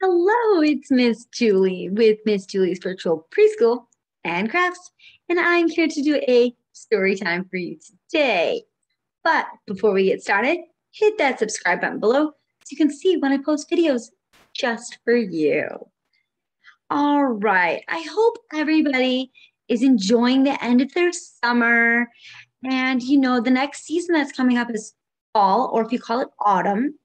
Hello, it's Miss Julie with Miss Julie's Virtual Preschool and Crafts, and I'm here to do a story time for you today. But before we get started, hit that subscribe button below so you can see when I post videos just for you. All right, I hope everybody is enjoying the end of their summer. And you know, the next season that's coming up is fall, or if you call it autumn.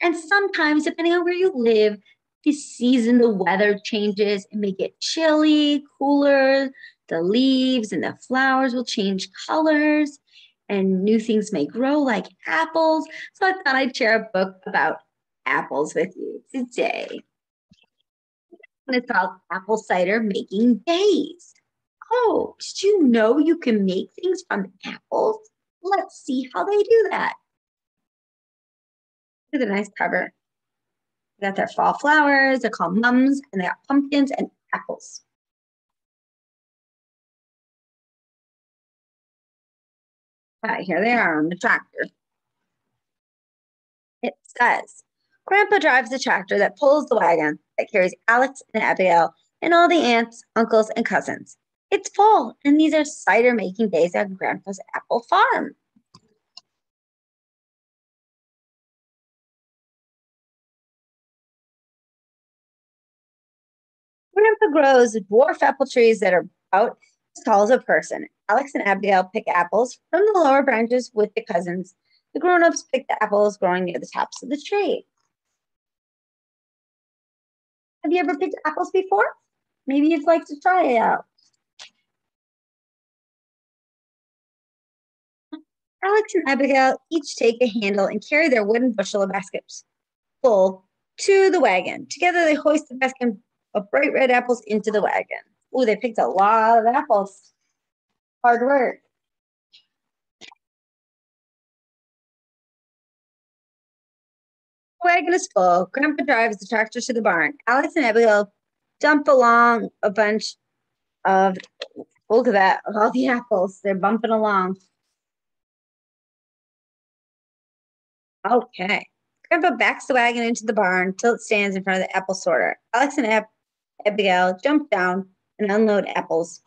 And sometimes, depending on where you live, this season the weather changes and may get chilly, cooler. The leaves and the flowers will change colors and new things may grow like apples. So I thought I'd share a book about apples with you today. And it's called Apple Cider Making Days. Oh, did you know you can make things from apples? Let's see how they do that. Look at the nice cover. They got their fall flowers. They're called mums, and they got pumpkins and apples. All right, here they are on the tractor. It says, Grandpa drives the tractor that pulls the wagon that carries Alex and Abigail and all the aunts, uncles, and cousins. It's fall, and these are cider making days at Grandpa's apple farm. Grandpa grows dwarf apple trees that are about as tall as a person. Alex and Abigail pick apples from the lower branches with the cousins. The grown-ups pick the apples growing near the tops of the tree. Have you ever picked apples before? Maybe you'd like to try it out. Alex and Abigail each take a handle and carry their wooden bushel of baskets full to the wagon. Together they hoist the basket of bright red apples into the wagon. Ooh, they picked a lot of apples. Hard work. The wagon is full. Grandpa drives the tractor to the barn. Alex and Abigail dump along a bunch of, look at that, all the apples. They're bumping along. Okay. Grandpa backs the wagon into the barn till it stands in front of the apple sorter. Alex and Ab- Abigail jump down and unload apples.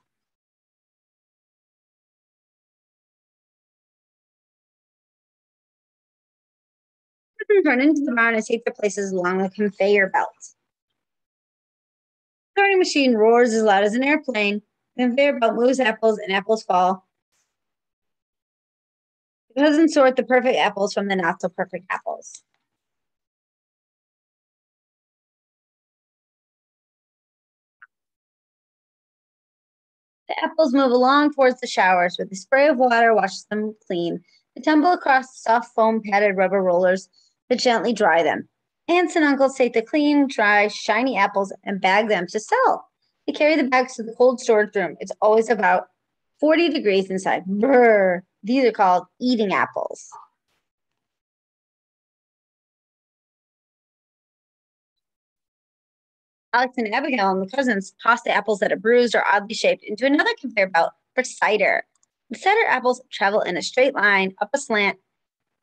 Run into the barn and take their places along the conveyor belt. The sorting machine roars as loud as an airplane. The conveyor belt moves apples and apples fall. It doesn't sort the perfect apples from the not so perfect apples. The apples move along towards the showers where the spray of water washes them clean. They tumble across soft foam padded rubber rollers that gently dry them. Aunts and uncles take the clean, dry, shiny apples and bag them to sell. They carry the bags to the cold storage room. It's always about 40 degrees inside. Brr. These are called eating apples. Alex and Abigail and the cousins toss the apples that are bruised or oddly shaped into another conveyor belt for cider. The cider apples travel in a straight line up a slant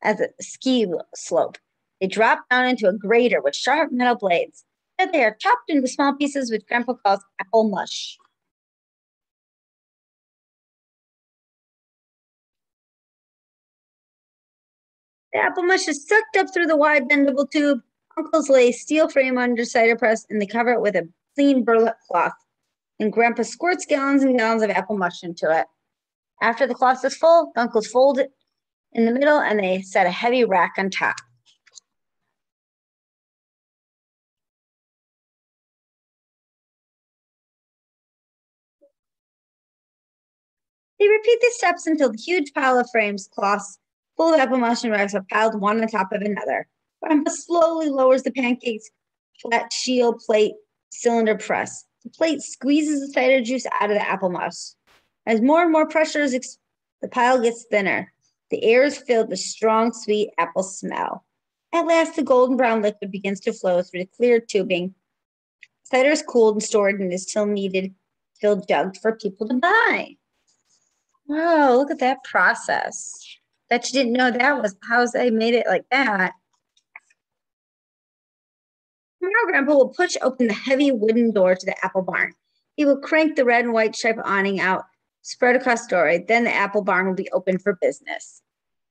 as a ski slope. They drop down into a grater with sharp metal blades. Then they are chopped into small pieces, which Grandpa calls apple mush. The apple mush is sucked up through the wide bendable tube Uncles lay steel frame under cider press and they cover it with a clean burlap cloth. And Grandpa squirts gallons and gallons of apple mush into it. After the cloth is full, the uncles fold it in the middle and they set a heavy rack on top. They repeat these steps until the huge pile of frames, cloths, full of apple mush and racks are piled one on top of another. Grandpa slowly lowers the pancake's flat shield plate cylinder press. The plate squeezes the cider juice out of the apple mush. As more and more pressure is, ex- the pile gets thinner. The air is filled with strong, sweet apple smell. At last, the golden brown liquid begins to flow through the clear tubing. Cider is cooled and stored in is still needed, filled jugs for people to buy. Wow, look at that process. That you didn't know that was how they made it like that. Tomorrow, Grandpa will push open the heavy wooden door to the apple barn. He will crank the red and white striped awning out, spread across the doorway. Then the apple barn will be open for business.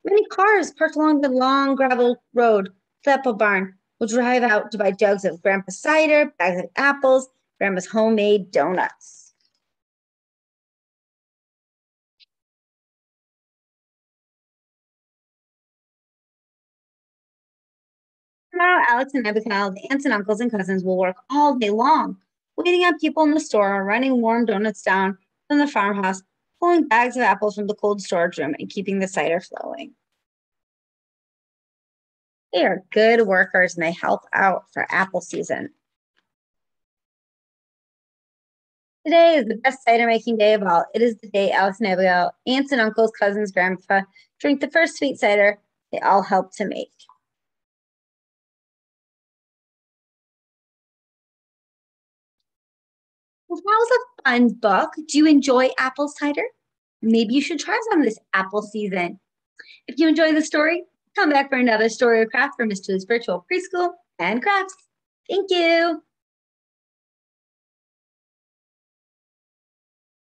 Many cars parked along the long gravel road to the apple barn will drive out to buy jugs of Grandpa's cider, bags of apples, Grandma's homemade donuts. Tomorrow, Alex and Abigail, the aunts and uncles and cousins, will work all day long, waiting on people in the store, running warm donuts down from the farmhouse, pulling bags of apples from the cold storage room, and keeping the cider flowing. They are good workers and they help out for apple season. Today is the best cider making day of all. It is the day Alex and Abigail, aunts and uncles, cousins, grandpa drink the first sweet cider they all helped to make. Well, that was a fun book. Do you enjoy apple cider? Maybe you should try some this apple season. If you enjoy the story, come back for another story of craft for Miss Virtual Preschool and Crafts. Thank you.